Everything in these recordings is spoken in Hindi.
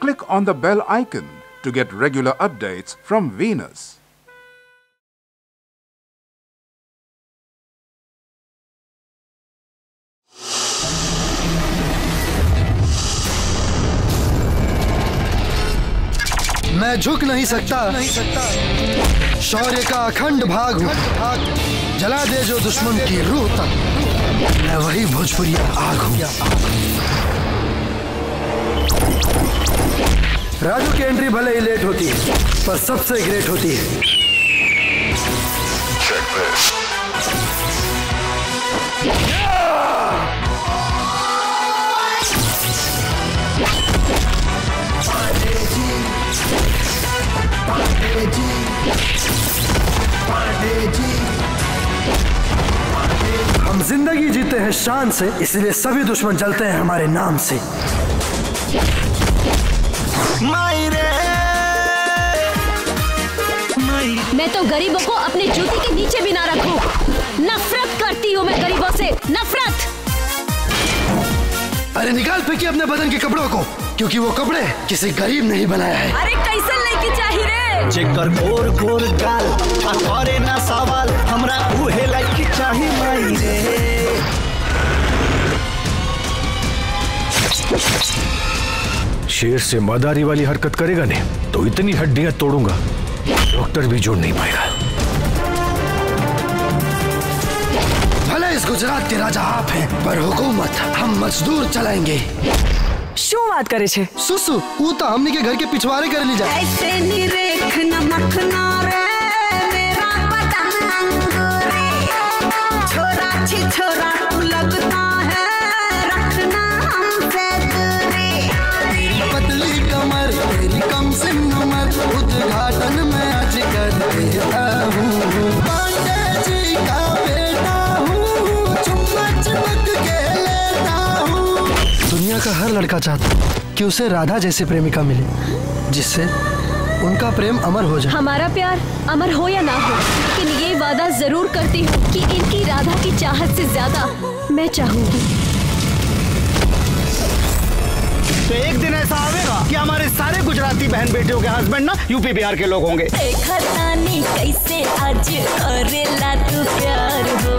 click on the bell icon to get regular updates from Venus. मैं झुक नहीं सकता शौर्य का अखंड भाग हूँ जला दे जो दुश्मन की रूह तक मैं वही भोजपुरी आग हूँ राजू की एंट्री भले ही लेट होती है पर सबसे ग्रेट होती। है हम ज़िंदगी जीते हैं शान से इसलिए सभी दुश्मन जलते हैं हमारे नाम से। मैं तो गरीबों को अपने जूते के नीचे भी ना रखूँ। नफरत करती हूँ मैं गरीबों से। नफरत। अरे निकाल फेंकी अपने बदन के कपड़ों को क्योंकि वो कपड़े किसी गरीब ने ही बनाया है। अरे कैसे लेके चाहिए रे? जेकर गोर गोर गाल आ करे ना सवाल हमरा उहे लड़की चाही माई रे शेर से मादारी वाली हरकत करेगा नहीं तो इतनी हड्डियां तोड़ूंगा डॉक्टर भी जोड़ नहीं पाएगा भले इस गुजरात के राजा आप हैं पर हुकूमत हम मजदूर चलाएंगे શું વાત કરે છે सुसु वो तो हमने के घर के पिछवाड़े कर ली जाए ऐसे निरेख नमक ना रे मेरा बदन अंगूरी छोरा छी छोरा दुनिया का हर लड़का चाहता है कि उसे राधा जैसी प्रेमिका मिले जिससे उनका प्रेम अमर हो जाए। हमारा प्यार अमर हो या ना हो लेकिन ये वादा ज़रूर करती हूँ कि इनकी राधा की चाहत से ज़्यादा मैं चाहूँगी। तो एक दिन ऐसा आवेगा कि हमारे सारे गुजराती बहन बेटियों के हस्बैंड ना यूपी बिहार के लोग होंगे। कैसे आज करेला तू प्यार हो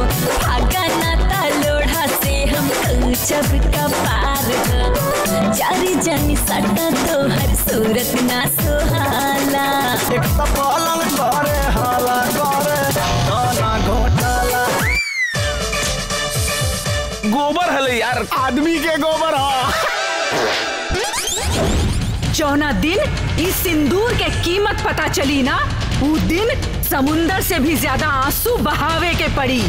जब का पार जारी जानी सटा तो हर सूरत ना सुहाला एक तो पलंग करे हाला करे गाना घोटाला। गोबर हले यार। आदमी के गोबर हा। जौना दिन इस सिंदूर के कीमत पता चली ना? वो दिन समुंदर से भी ज़्यादा आँसू बहावे के पड़ी।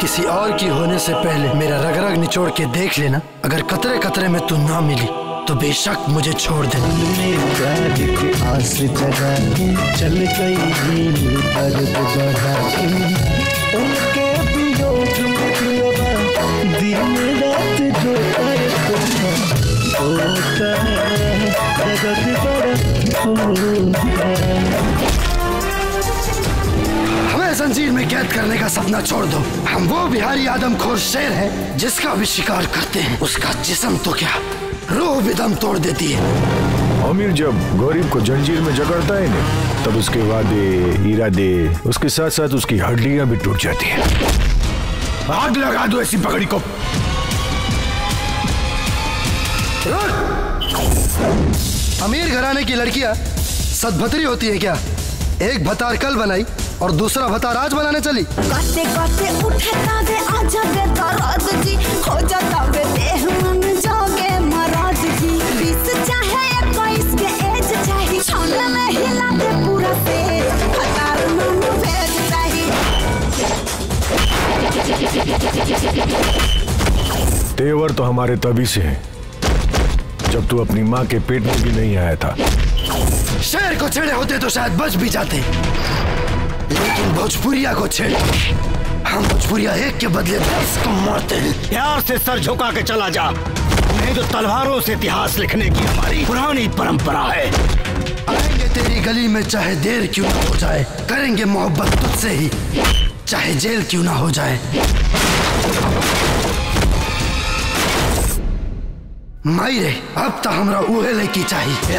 किसी और की होने से पहले मेरा रग रग निचोड़ के देख लेना। अगर कतरे कतरे में तू ना मिली तो बेशक मुझे छोड़ देना। जंजीर में कैद करने का सपना छोड़ दो। हम वो बिहारी आदमखोर शेर है जिसका भी शिकार करते हैं। उसका जिस्म तो क्या? रूह भी दम तोड़ देती है। अमीर जब गरीब को जंजीर में जकड़ता है ना तब उसके वादे इरादे उसके साथ साथ उसकी हड्डियाँ भी टूट जाती है। आग लगा दो ऐसी पगड़ी को। अमीर घराने की लड़कियाँ सदभतरी होती है क्या? एक भतार कल बनाई और दूसरा भतार राज बनाने चली। काटे काटे उठे तावे आजा बे दराज जी। हो जाता वे देह मन जागे महाराज जी। बीस चाहे इक्कीस के एज चाहे छान में हिला दे पूरा पेट हतार मन भेज चाहिए तेवर तो हमारे तभी से है जब तू अपनी माँ के पेट में भी नहीं आया था। शेर को छेड़े होते तो शायद बच भी जाते। लेकिन भोजपुरिया को छेड़ हम भोजपुरिया एक के बदले दस को मारते हैं। प्यार से सर झुका के चला जा। नहीं तो तलवारों से इतिहास लिखने की हमारी पुरानी परंपरा है। आएँगे तेरी गली में चाहे देर क्यों ना हो जाए करेंगे मोहब्बत तुझसे ही चाहे जेल क्यों ना हो जाए। माई रे अब तो हमरा उहे लड़की चाहिए